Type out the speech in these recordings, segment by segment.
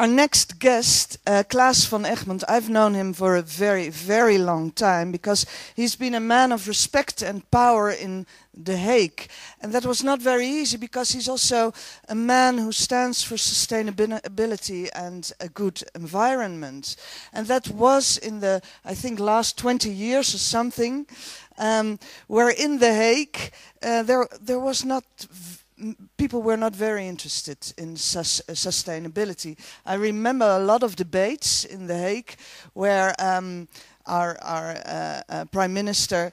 Our next guest, uh, Klaas van Egmond, I've known him for a very, very long time because he's been a man of respect and power in The Hague. And that was not very easy because he's also a man who stands for sustainability and a good environment. And that was in the, I think, last 20 years or something, um, where in The Hague uh, there, there was not people were not very interested in sus uh, sustainability. I remember a lot of debates in The Hague where um, our, our uh, uh, Prime Minister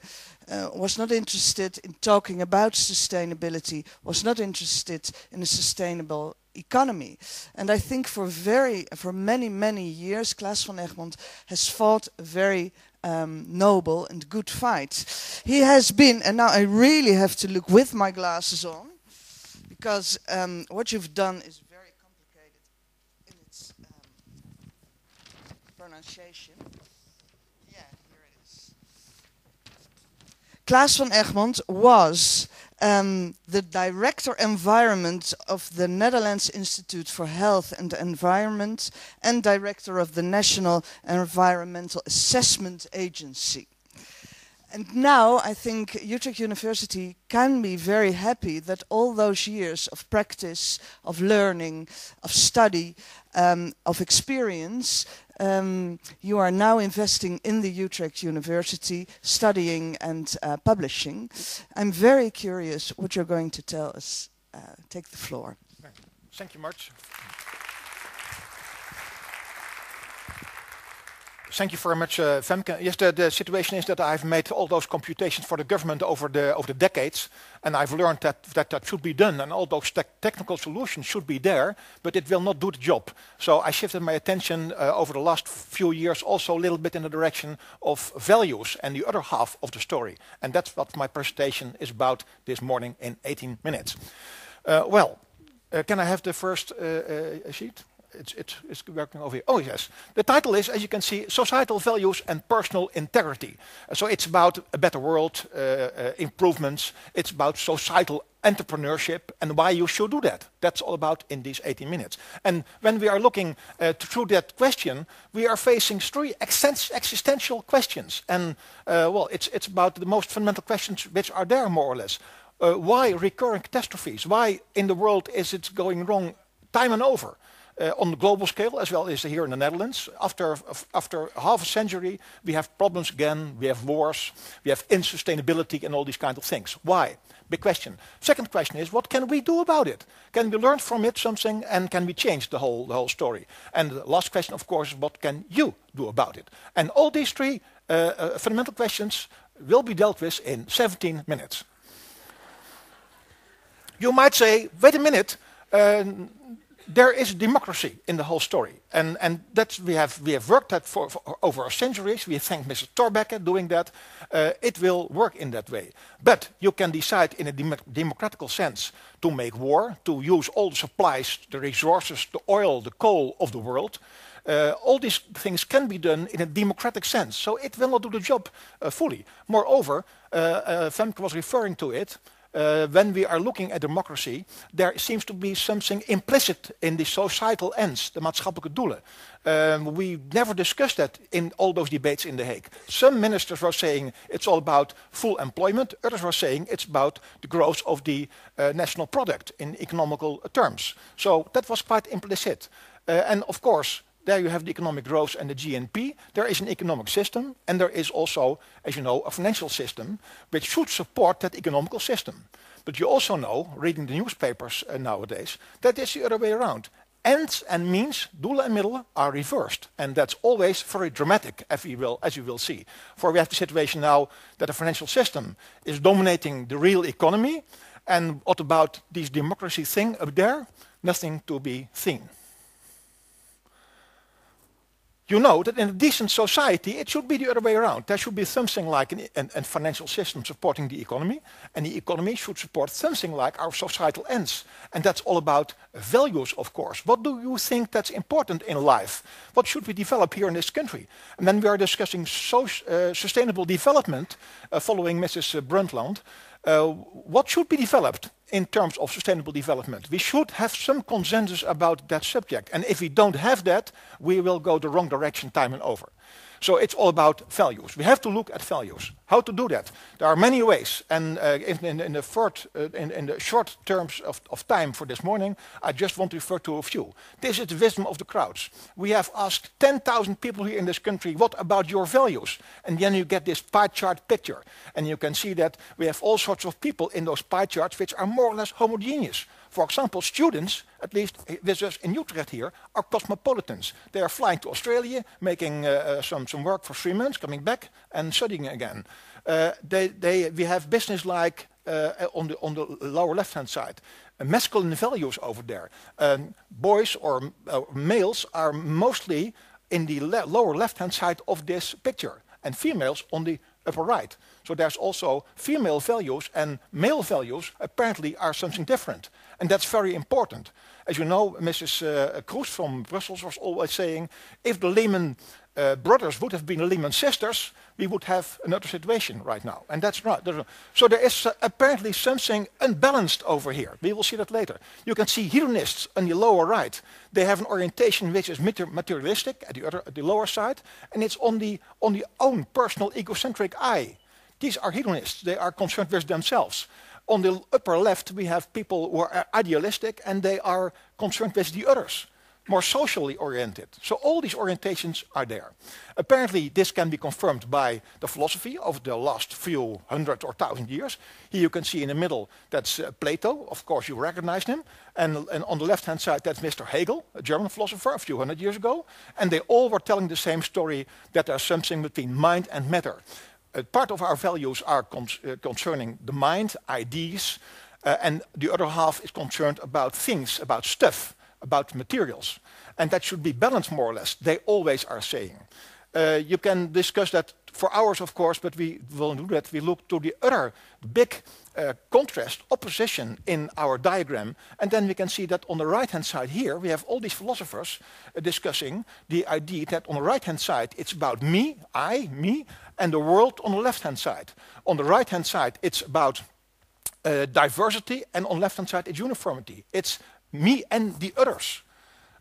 uh, was not interested in talking about sustainability, was not interested in a sustainable economy. And I think for very, for many, many years, Klaas van Egmond has fought a very um, noble and good fight. He has been, and now I really have to look with my glasses on, because um, what you've done is very complicated in its um, pronunciation. Yeah, here it is. Klaas van Egmond was um, the director environment of the Netherlands Institute for Health and Environment and director of the National Environmental Assessment Agency. And now I think Utrecht University can be very happy that all those years of practice, of learning, of study, um, of experience, um, you are now investing in the Utrecht University, studying and uh, publishing. I'm very curious what you're going to tell us. Uh, take the floor. Thank you much. Thank you very much, uh, Femke. Yes, the, the, situation is that I've made all those computations for the government over the over the decades, and I've learned that that, that should be done, and all those te technical solutions should be there, but it will not do the job. So I shifted my attention uh, over the last few years also a little bit in the direction of values and the other half of the story, and that's what my presentation is about this morning in 18 minutes. Uh, well, uh, can I have the first uh, uh, sheet? It's, it's, it's working over here. Oh, yes. The title is, as you can see, Societal Values and Personal Integrity. Uh, so it's about a better world, uh, uh, improvements. It's about societal entrepreneurship and why you should do that. That's all about in these 18 minutes. And when we are looking uh, through that question, we are facing three existential questions. And, uh, well, it's, it's about the most fundamental questions which are there, more or less. Uh, why recurring catastrophes? Why in the world is it going wrong time and over? Uh, on the global scale as well as here in the Netherlands. After, after half a century, we have problems again, we have wars, we have insustainability and all these kind of things. Why? Big question. Second question is, what can we do about it? Can we learn from it something and can we change the whole, the whole story? And the last question, of course, is what can you do about it? And all these three uh, uh, fundamental questions will be dealt with in 17 minutes. You might say, wait a minute, uh, there is democracy in the whole story. And, and that's, we, have, we have worked that for, for over centuries. We thank Mr. Thorbecke doing that. Uh, it will work in that way. But you can decide in a dem democratical sense to make war, to use all the supplies, the resources, the oil, the coal of the world. Uh, all these things can be done in a democratic sense. So it will not do the job uh, fully. Moreover, uh, uh Femke was referring to it uh, when we are looking at democracy, there seems to be something implicit in the societal ends, the maatschappelijke doelen. Um, we never discussed that in all those debates in The Hague. Some ministers were saying it's all about full employment, others were saying it's about the growth of the uh, national product in economical terms. So that was quite implicit. Uh, and of course, there you have the economic growth and the GNP. There is an economic system, and there is also, as you know, a financial system which should support that economical system. But you also know, reading the newspapers uh, nowadays, that it's the other way around. Ends and means, doelen en middelen, are reversed. And that's always very dramatic, as, we will, as you will see. For we have the situation now that the financial system is dominating the real economy. And what about this democracy thing up there? Nothing to be seen you know that in a decent society, it should be the other way around. There should be something like an, an, an, financial system supporting the economy, and the economy should support something like our societal ends. And that's all about values, of course. What do you think that's important in life? What should we develop here in this country? And then we are discussing so, uh, sustainable development, uh, following Mrs. Brundtland. Uh, what should be developed in terms of sustainable development. We should have some consensus about that subject. And if we don't have that, we will go the wrong direction time and over. So it's all about values. We have to look at values. How to do that? There are many ways. And uh, in, in, in, the third, uh, in, in, the short terms of, of, time for this morning, I just want to refer to a few. This is the wisdom of the crowds. We have asked 10,000 people here in this country, what about your values? And then you get this pie chart picture. And you can see that we have all sorts of people in those pie charts which are more or less homogeneous. For example, students, at least with us in Utrecht here, are cosmopolitans. They are flying to Australia, making uh, some, some work for three months, coming back and studying again. Uh, they, they, we have business like uh, on, the, on the lower left-hand side. Uh, masculine values over there. Um, boys or males are mostly in the le lower left-hand side of this picture, and females on the upper right. So there's also female values and male values apparently are something different. And that's very important. As you know, Mrs. Uh, Kroes from Brussels was always saying, if the Lehman uh, brothers would have been Lehman sisters, we would have another situation right now. And that's right. So there is uh, apparently something unbalanced over here. We will see that later. You can see hedonists on the lower right. They have an orientation which is materialistic at the other, at the lower side, and it's on the on the own personal egocentric I. These are hedonists. They are concerned with themselves. On the upper left, we have people who are idealistic and they are concerned with the others, more socially oriented. So all these orientations are there. Apparently, this can be confirmed by the philosophy of the last few hundred or thousand years. Here you can see in the middle, that's uh, Plato. Of course, you recognize him. And, and on the left-hand side, that's Mr. Hegel, a German philosopher a few hundred years ago. And they all were telling the same story, that there's something between mind and matter uh, part of our values are con uh, concerning the mind, ideas, uh, and the other half is concerned about things, about stuff, about materials. And that should be balanced more or less. They always are saying. Uh, you can discuss that for hours, of course, but we will do that. We look to the other big uh, contrast, opposition in our diagram, and then we can see that on the right-hand side here, we have all these philosophers uh, discussing the idea that on the right-hand side, it's about me, I, me, and the world on the left-hand side. On the right-hand side, it's about uh, diversity, and on left-hand side, it's uniformity. It's me and the others,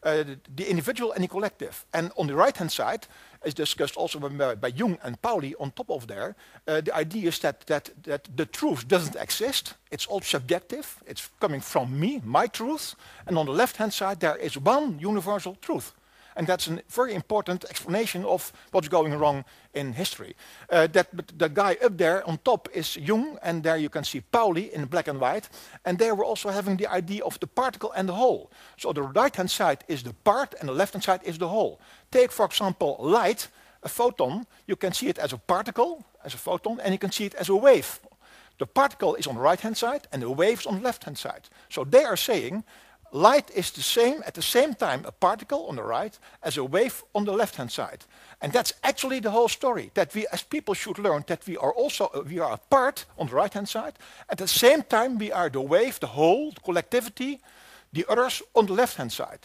uh, the individual and the collective. And on the right-hand side, as discussed also by, by Jung and Pauli on top of there, uh, the idea is that, that, that the truth doesn't exist. It's all subjective. It's coming from me, my truth. And on the left-hand side, there is one universal truth. And that's a very important explanation of what's going wrong in history. Uh, that the guy up there on top is Jung, and there you can see Pauli in black and white. And they were also having the idea of the particle and the whole. So the right-hand side is the part, and the left-hand side is the whole. Take, for example, light, a photon. You can see it as a particle, as a photon, and you can see it as a wave. The particle is on the right-hand side, and the wave is on the left-hand side. So they are saying light is the same at the same time a particle on the right as a wave on the left hand side. And that's actually the whole story that we as people should learn that we are also uh, we are a part on the right hand side. At the same time we are the wave the whole the collectivity the others on the left hand side.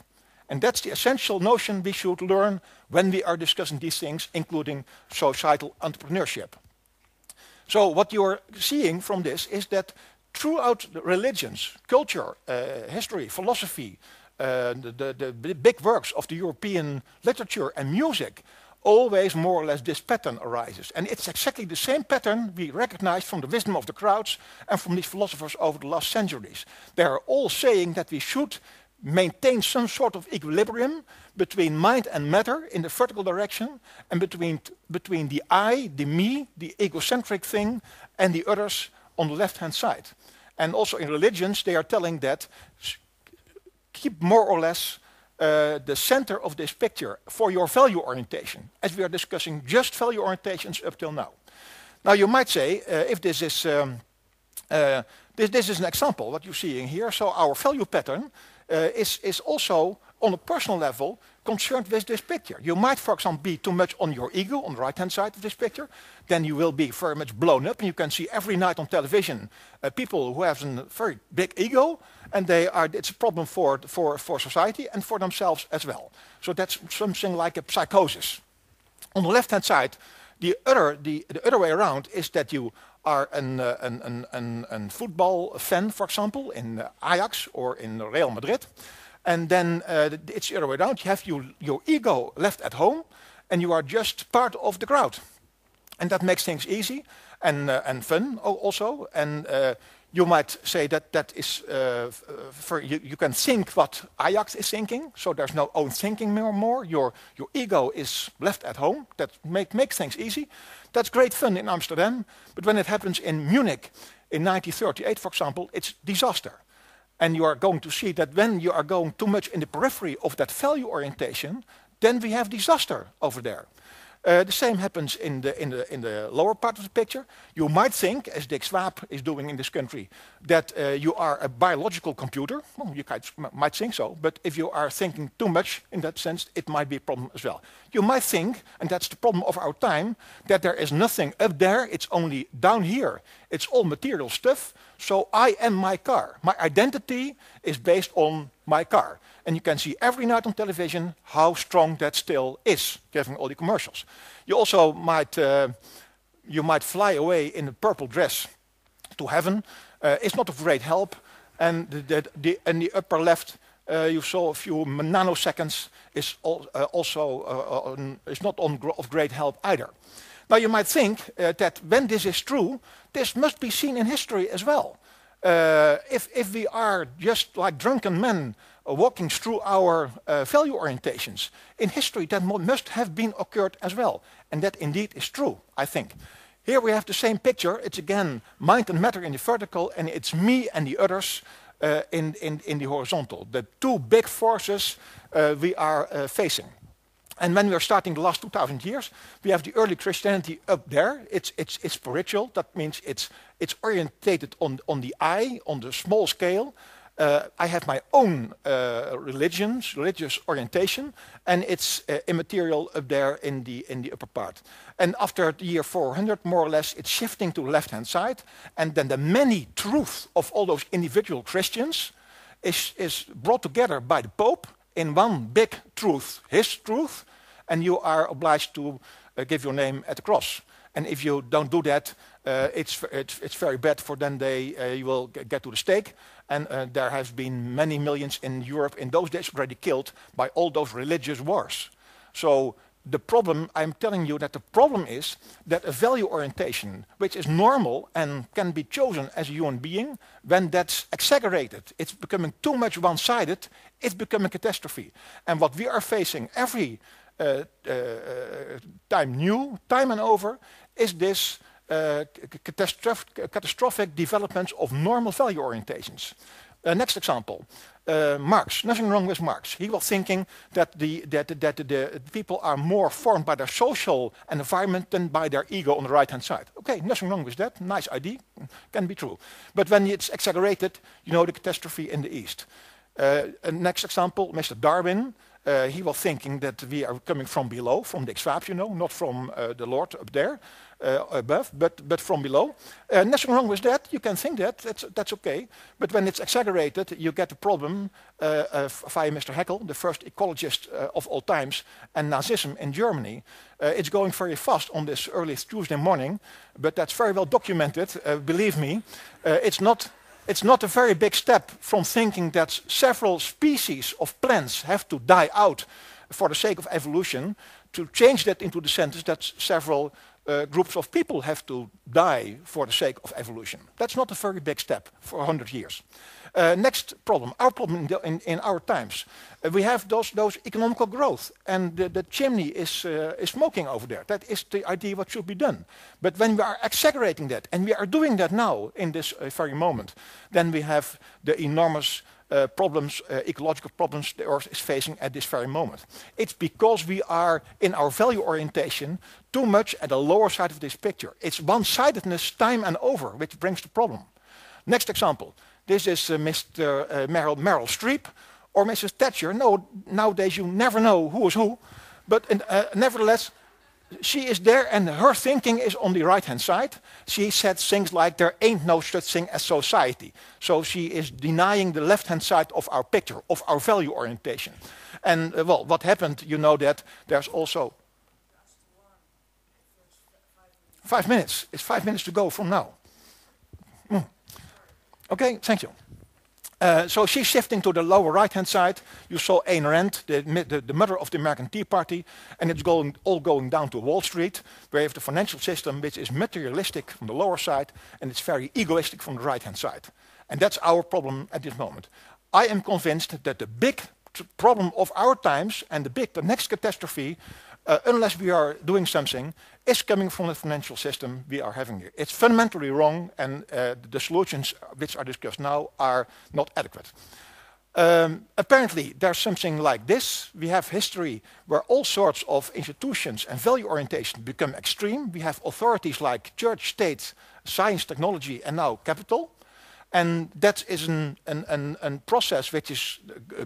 And that's the essential notion we should learn when we are discussing these things including societal entrepreneurship. So what you are seeing from this is that throughout religions, culture, uh, history, philosophy, uh, the, the, the, big works of the European literature and music, always more or less this pattern arises. And it's exactly the same pattern we recognize from the wisdom of the crowds and from these philosophers over the last centuries. They are all saying that we should maintain some sort of equilibrium between mind and matter in the vertical direction and between, between the I, the me, the egocentric thing, and the others on the left-hand side. And also in religions, they are telling that keep more or less uh, the center of this picture for your value orientation, as we are discussing just value orientations up till now. Now you might say, uh, if this is, um, uh, this, this is an example, what you're seeing here, so our value pattern uh, is, is also on a personal level concerned with this picture. You might, for example, be too much on your ego on the right-hand side of this picture. Then you will be very much blown up, and you can see every night on television uh, people who have a very big ego, and they are. It's a problem for for for society and for themselves as well. So that's something like a psychosis. On the left-hand side, the other the, the other way around is that you are an, uh, an, an, an, an, football fan, for example, in uh, Ajax or in Real Madrid, and then uh, it's the other way around. You have you, your ego left at home, and you are just part of the crowd, and that makes things easy and uh, and fun also. And uh, you might say that that is uh, for you, you can think what Ajax is thinking, so there's no own thinking more. more. Your your ego is left at home. That make, makes things easy. That's great fun in Amsterdam, but when it happens in Munich in 1938, for example, it's disaster. And you are going to see that when you are going too much in the periphery of that value orientation, then we have disaster over there. Uh, the same happens in the, in, the, in the lower part of the picture. You might think, as Dick Swaab is doing in this country, that uh, you are a biological computer. Well, you might think so, but if you are thinking too much in that sense, it might be a problem as well. You might think, and that's the problem of our time, that there is nothing up there, it's only down here. It's all material stuff, so I am my car. My identity is based on my car. And you can see every night on television how strong that still is, given all the commercials. You also might, uh, you might fly away in a purple dress to heaven. Uh, it's not of great help. And the, the, the, in the upper left, uh, you saw a few nanoseconds is al uh, also uh, on, is not on of great help either. Now you might think uh, that when this is true, this must be seen in history as well. if, if we are just like drunken men uh, walking through our uh, value orientations. In history, that must have been occurred as well. And that indeed is true, I think. Here we have the same picture. It's again mind and matter in the vertical, and it's me and the others uh, in, in, in the horizontal. The two big forces uh, we are uh, facing. And when we are starting the last 2,000 years, we have the early Christianity up there. It's, it's, it's spiritual. That means it's, it's orientated on, on the I, on the small scale. Uh, I have my own uh, religions, religious orientation, and it's uh, immaterial up there in the in the upper part. And after the year 400, more or less, it's shifting to the left-hand side, and then the many truth of all those individual Christians is is brought together by the Pope in one big truth, his truth, and you are obliged to uh, give your name at the cross. And if you don't do that, uh, it's, it's, it's very bad for then they uh, you will get to the stake. And uh, there have been many millions in Europe in those days already killed by all those religious wars. So the problem, I'm telling you that the problem is that a value orientation, which is normal and can be chosen as a human being, when that's exaggerated, it's becoming too much one-sided, it's becoming a catastrophe. And what we are facing every uh, uh, time new, time and over, is this uh, catastrophic, catastrophic developments of normal value orientations. Uh, next example, uh, Marx. Nothing wrong with Marx. He was thinking that the, that, that the, people are more formed by their social environment than by their ego on the right-hand side. Okay, nothing wrong with that. Nice idea. Can be true. But when it's exaggerated, you know the catastrophe in the East. Uh, next example, Mr. Darwin. He was thinking that we are coming from below, from the Schwab, you know, not from the Lord up there uh, above, but, but from below. Uh, nothing wrong with that. You can think that. That's, that's okay. But when it's exaggerated, you get a problem uh, via Mr. Haeckel, the first ecologist uh, of all times, and Nazism in Germany. Uh, it's going very fast on this early Tuesday morning, but that's very well documented, uh, believe me. it's not it's not a very big step from thinking that several species of plants have to die out for the sake of evolution to change that into the sentence that several uh, groups of people have to die for the sake of evolution. That's not a very big step for 100 years. Uh, next problem, our problem in, the, in, in our times. Uh, we have those, those economical growth and the, the chimney is, uh, is smoking over there. That is the idea what should be done. But when we are exaggerating that, and we are doing that now in this uh, very moment, then we have the enormous uh, problems, uh, ecological problems the Earth is facing at this very moment. It's because we are in our value orientation too much at the lower side of this picture. It's one-sidedness time and over which brings the problem. Next example. This is uh, Mr. Uh, Meryl, Meryl Streep or Mrs. Thatcher. No, nowadays you never know who is who. But in, uh, nevertheless, she is there and her thinking is on the right hand side. She said things like there ain't no such thing as society. So she is denying the left hand side of our picture, of our value orientation. And uh, well, what happened, you know that there's also. Five minutes. It's five minutes to go from now. Mm. Okay, thank you. Uh, so she's shifting to the lower right-hand side. You saw Ayn Rand, the, the, the, mother of the American Tea Party, and it's going, all going down to Wall Street, where you have the financial system, which is materialistic from the lower side, and it's very egoistic from the right-hand side. And that's our problem at this moment. I am convinced that the big problem of our times and the big, the next catastrophe, unless we are doing something, is coming from the financial system we are having here. It's fundamentally wrong, and uh, the solutions which are discussed now are not adequate. Um, apparently, there's something like this. We have history where all sorts of institutions and value orientation become extreme. We have authorities like church, state, science, technology, and now capital. And that is an, an, an, an process which is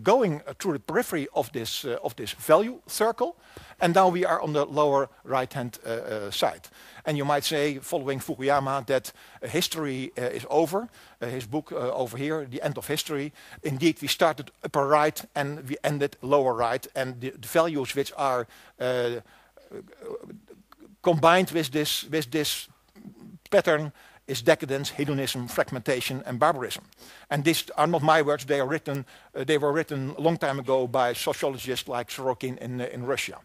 going through the periphery of this, uh, of this value circle. And now we are on the lower right-hand uh, uh, side. And you might say, following Fukuyama, that uh, history uh, is over. Uh, his book over here, The End of History. Indeed, we started upper right and we ended lower right. And the, the values which are combined with this, with this pattern is decadence, hedonism, fragmentation, and barbarism. And these are not my words, they, are written, uh, they were written a long time ago by sociologists like Sorokin in, uh, in Russia.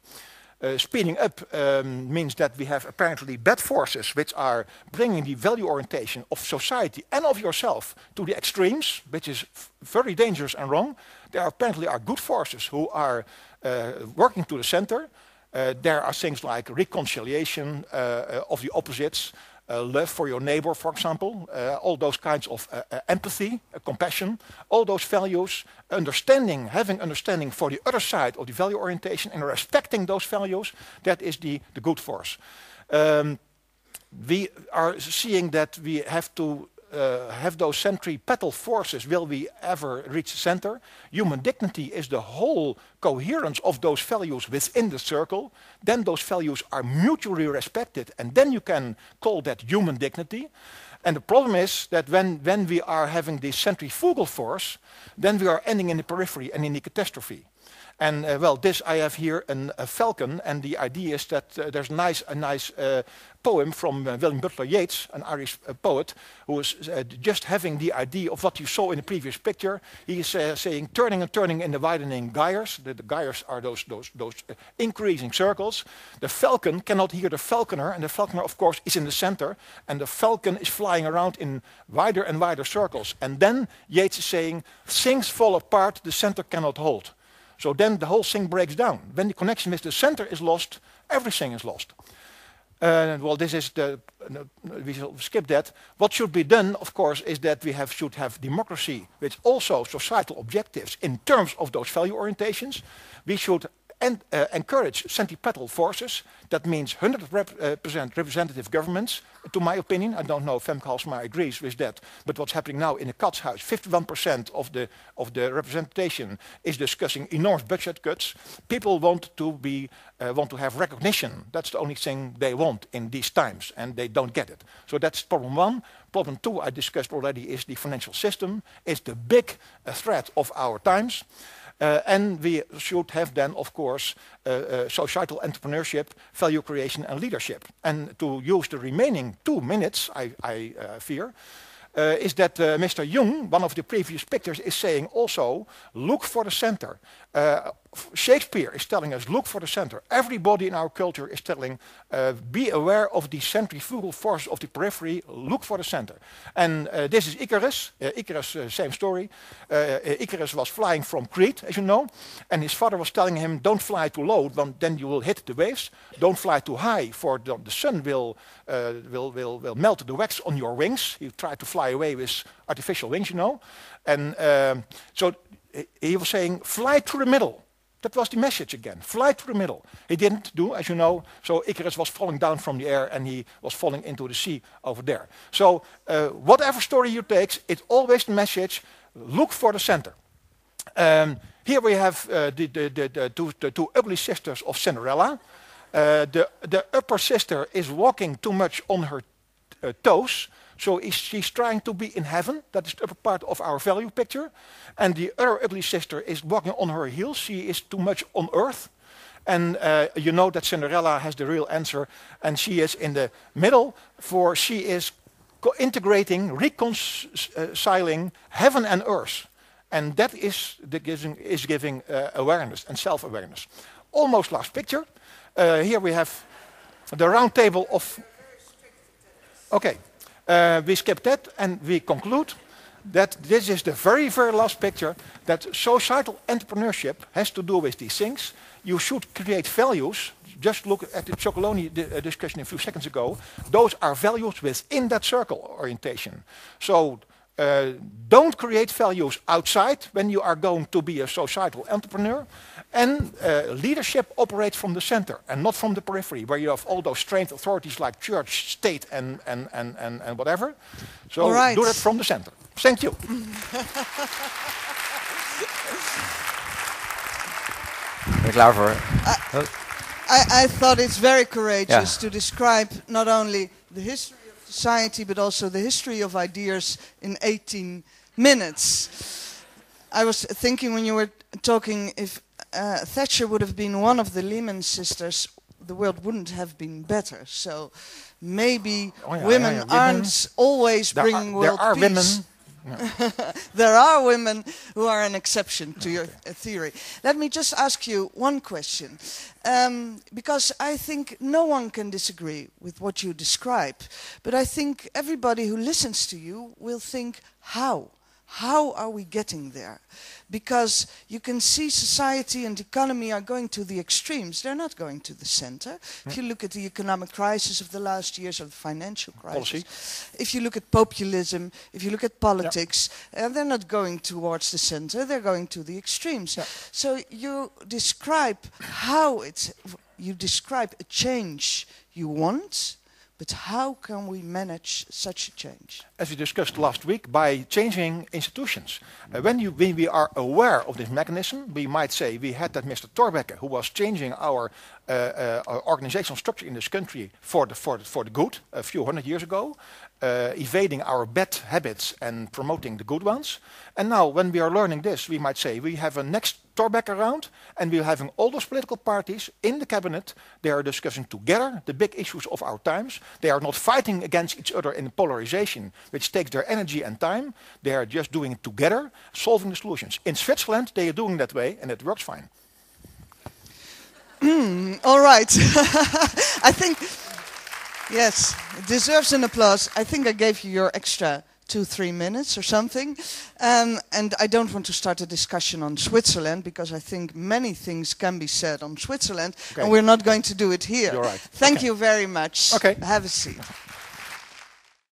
Uh, speeding up um, means that we have apparently bad forces which are bringing the value orientation of society and of yourself to the extremes, which is very dangerous and wrong. There apparently are good forces who are uh, working to the center. Uh, there are things like reconciliation uh, of the opposites, uh, love for your neighbor, for example, uh, all those kinds of uh, uh empathy, uh, compassion, all those values, understanding, having understanding for the other side of the value orientation and respecting those values, that is the, the good force. Um, we are seeing that we have to uh, have those centripetal forces, will we ever reach the center? Human dignity is the whole coherence of those values within the circle. Then those values are mutually respected, and then you can call that human dignity. And the problem is that when, when we are having this centrifugal force, then we are ending in the periphery and in the catastrophe. And uh, well, this I have here an, a falcon, and the idea is that uh, there's nice, a nice uh, poem from William Butler Yeats, an Irish poet, who is just having the idea of what you saw in the previous picture. He is saying, turning and turning in the widening gyres. The, the gyres are those, those, those increasing circles. The falcon cannot hear the falconer, and the falconer, of course, is in the center, and the falcon is flying around in wider and wider circles. And then Yeats is saying, things fall apart, the center cannot hold. So then the whole thing breaks down. When the connection with the center is lost, everything is lost. Uh, well, this is the, we shall skip that. What should be done, of course, is that we have, should have democracy with also societal objectives in terms of those value orientations. We should and uh, encourage centripetal forces. That means 100% rep uh, representative governments, to my opinion. I don't know if Femke Halsema agrees with that, but what's happening now in the Catshuis, 51% of the, of the representation is discussing enormous budget cuts. People want to, be, uh, want to have recognition. That's the only thing they want in these times, and they don't get it. So that's problem one. Problem two, I discussed already, is the financial system. It's the big uh, threat of our times. Uh, and we should have then, of course, uh, uh, societal entrepreneurship, value creation, and leadership. And to use the remaining two minutes, I, I fear, uh, is that uh, Mr. Jung, one of the previous pictures, is saying also, look for the center. Uh, Shakespeare is telling us, look for the center. Everybody in our culture is telling, uh, be aware of the centrifugal force of the periphery, look for the center. And uh, this is Icarus. Uh, Icarus, same story. Icarus was flying from Crete, as you know, and his father was telling him, don't fly too low, then you will hit the waves. Don't fly too high, for the, the sun will, will, will, will melt the wax on your wings. He tried to fly away with artificial wings, you know. And um, so he was saying, fly through the middle. That was the message again. Fly through the middle. He didn't do, as you know, so Icarus was falling down from the air and he was falling into the sea over there. So uh, whatever story you take, it's always the message, look for the center. Um, here we have uh, the, the, the, two, the two ugly sisters of Cinderella. Uh, the, the upper sister is walking too much on her uh, toes. So she's trying to be in heaven. That is the upper part of our value picture. And the other ugly sister is walking on her heels. She is too much on earth. And uh, you know that Cinderella has the real answer, and she is in the middle, for she is integrating, reconciling heaven and earth. And that is, giving, is giving uh, awareness and self-awareness. Almost last picture. Uh, here we have the round table of... Okay, uh, we skip that and we conclude that this is the very, very last picture, that societal entrepreneurship has to do with these things. You should create values. Just look at the Chocolonely uh, discussion a few seconds ago. Those are values within that circle orientation. So uh, don't create values outside when you are going to be a societal entrepreneur. And uh, leadership operates from the center and not from the periphery, where you have all those trained authorities like church, state, and, and, and, and, and whatever. So right. do that from the center. Thank you. Ben klaar voor? I, I, I, thought it's very courageous yeah. to describe not only the history of society, but also the history of ideas in 18 minutes. I was thinking when you were talking if uh, Thatcher would have been one of the Lehman sisters, the world wouldn't have been better. So maybe oh yeah, women yeah, yeah. aren't always bringing are, world there are peace. Women there are women who are an exception to your uh, theory. Let me just ask you one question, um, because I think no one can disagree with what you describe, but I think everybody who listens to you will think, how? How are we getting there? Because you can see society and economy are going to the extremes. They're not going to the center. If you look at the economic crisis of the last years or the financial crisis, Policy. if you look at populism, if you look at politics, uh, they're not going towards the center, they're going to the extremes. So you describe how it's, you describe a change you want, but how can we manage such a change? As we discussed last week, by changing institutions. Uh, when, you, when we are aware of this mechanism, we might say we had that Mr. Thorbecke who was changing our, uh, uh, our organizational structure in this country for the, for the, for the good a few hundred years ago, uh, evading our bad habits and promoting the good ones. And now when we are learning this, we might say we have a next Thorbecke around and we're having all those political parties in the cabinet. They are discussing together the big issues of our times. They are not fighting against each other in polarization, which takes their energy and time. They are just doing it together, solving the solutions. In Switzerland, they are doing that way and it works fine. Hmm, all right. I think, yes, it deserves an applause. I think I gave you your extra two, three minutes or something. Um, and I don't want to start a discussion on Switzerland because I think many things can be said on Switzerland, okay. and we're not going to do it here. You're right. Thank okay. you very much. Okay. Have a seat.